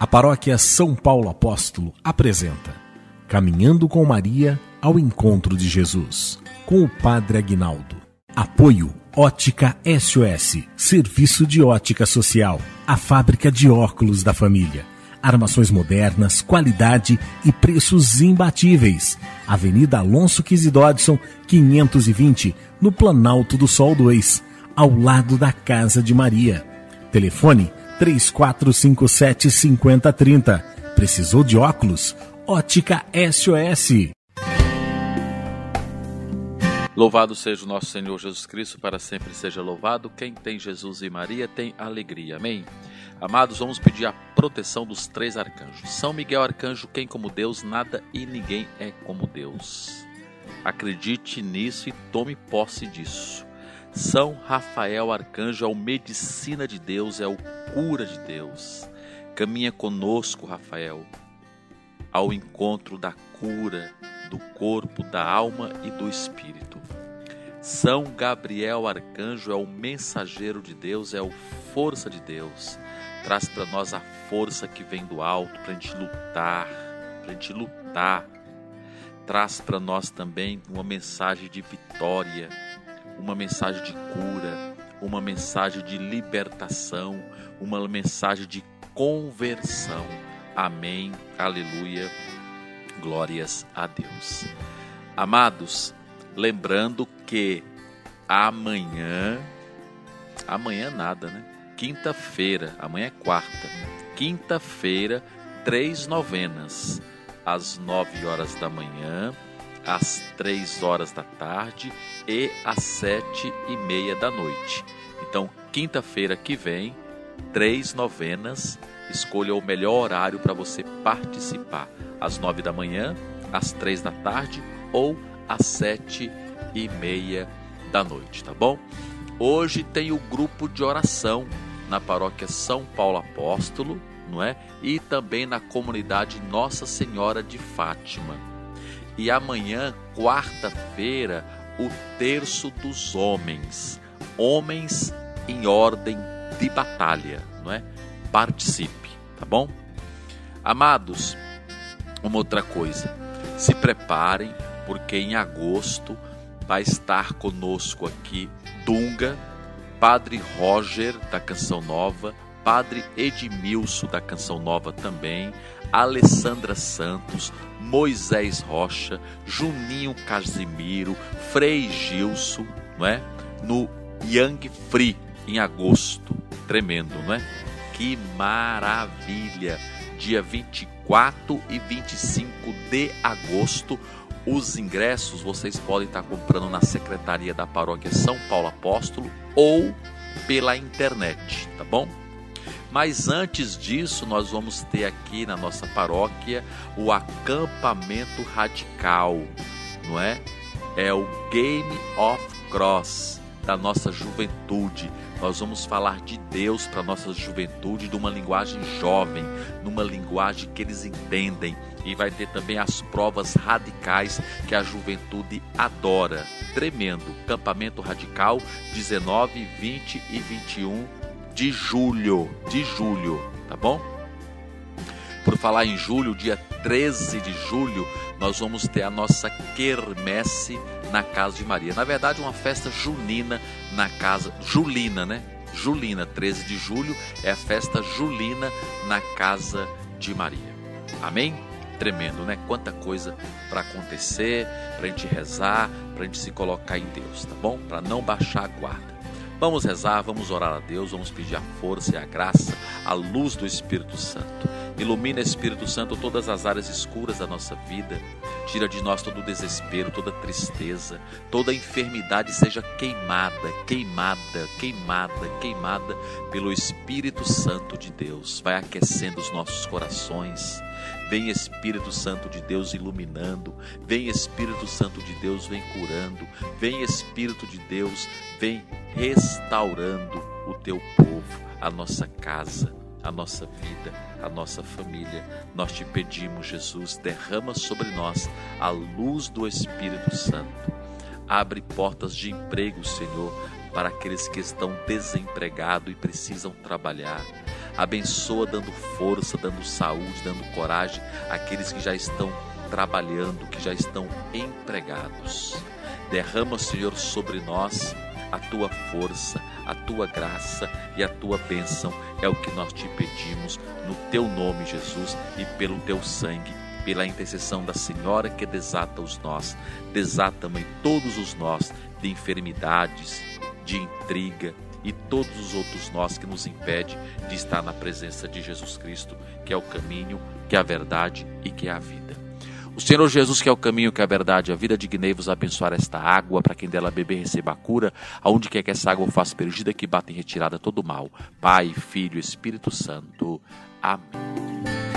A paróquia São Paulo Apóstolo apresenta Caminhando com Maria ao Encontro de Jesus, com o Padre Aguinaldo. Apoio Ótica SOS, Serviço de Ótica Social, a fábrica de óculos da família. Armações modernas, qualidade e preços imbatíveis. Avenida Alonso Quisi Dodson, 520, no Planalto do Sol 2, ao lado da Casa de Maria. Telefone 3457 5030. Precisou de óculos? Ótica SOS. Louvado seja o nosso Senhor Jesus Cristo, para sempre seja louvado. Quem tem Jesus e Maria tem alegria. Amém. Amados, vamos pedir a proteção dos três arcanjos. São Miguel Arcanjo, quem como Deus, nada e ninguém é como Deus. Acredite nisso e tome posse disso. São Rafael Arcanjo é o medicina de Deus, é o cura de Deus. Caminha conosco, Rafael, ao encontro da cura do corpo, da alma e do espírito. São Gabriel Arcanjo é o mensageiro de Deus, é o força de Deus. Traz para nós a força que vem do alto para a gente lutar, para a gente lutar. Traz para nós também uma mensagem de vitória, uma mensagem de cura, uma mensagem de libertação, uma mensagem de conversão. Amém. Aleluia. Glórias a Deus. Amados, lembrando que amanhã, amanhã nada, né? Quinta-feira, amanhã é quarta. Quinta-feira, três novenas, às nove horas da manhã, às três horas da tarde e às sete e meia da noite. Então, quinta-feira que vem, três novenas. Escolha o melhor horário para você participar: às nove da manhã, às três da tarde ou às sete e meia da noite, tá bom? Hoje tem o grupo de oração na paróquia São Paulo Apóstolo, não é? E também na comunidade Nossa Senhora de Fátima. E amanhã, quarta-feira, o terço dos homens, homens em ordem de batalha, não é? Participe, tá bom? Amados, uma outra coisa, se preparem porque em agosto vai estar conosco aqui Dunga, Padre Roger da Canção Nova, Padre Edmilson da Canção Nova também, Alessandra Santos, Moisés Rocha, Juninho Casimiro, Frei Gilson, não é? No Young Free em agosto. Tremendo, não é? Que maravilha! Dia 24 e 25 de agosto. Os ingressos vocês podem estar comprando na secretaria da paróquia São Paulo Apóstolo ou pela internet, tá bom? Mas antes disso, nós vamos ter aqui na nossa paróquia o acampamento radical, não é? É o Game of Cross da nossa juventude. Nós vamos falar de Deus para nossa juventude, de uma linguagem jovem, numa linguagem que eles entendem. E vai ter também as provas radicais que a juventude adora. Tremendo. Campamento Radical 19, 20 e 21 de julho, de julho, tá bom? Por falar em julho, dia 13 de julho, nós vamos ter a nossa quermesse na casa de Maria. Na verdade, uma festa junina na casa julina, né? Julina, 13 de julho é a festa julina na casa de Maria. Amém? Tremendo, né? Quanta coisa para acontecer, para a gente rezar, para a gente se colocar em Deus, tá bom? Para não baixar a guarda. Vamos rezar, vamos orar a Deus, vamos pedir a força e a graça, a luz do Espírito Santo. Ilumina, Espírito Santo, todas as áreas escuras da nossa vida. Tira de nós todo o desespero, toda tristeza, toda enfermidade seja queimada, queimada, queimada, queimada pelo Espírito Santo de Deus. Vai aquecendo os nossos corações. Vem Espírito Santo de Deus iluminando, vem Espírito Santo de Deus vem curando, vem Espírito de Deus vem restaurando o teu povo, a nossa casa, a nossa vida, a nossa família. Nós te pedimos, Jesus, derrama sobre nós a luz do Espírito Santo. Abre portas de emprego, Senhor, para aqueles que estão desempregados e precisam trabalhar. Abençoa dando força, dando saúde, dando coragem àqueles que já estão trabalhando, que já estão empregados. Derrama, Senhor, sobre nós a tua força, a tua graça e a tua bênção. É o que nós te pedimos no teu nome, Jesus, e pelo teu sangue, pela intercessão da Senhora que desata os nós. Desata-me todos os nós de enfermidades, de intriga e todos os outros nós que nos impede de estar na presença de Jesus Cristo, que é o caminho, que é a verdade e que é a vida. O Senhor Jesus, que é o caminho, que é a verdade, a vida, dignei-vos abençoar esta água, para quem dela beber receba a cura, aonde quer que essa água faça perigida, que bata em retirada todo o mal. Pai, Filho, Espírito Santo. Amém.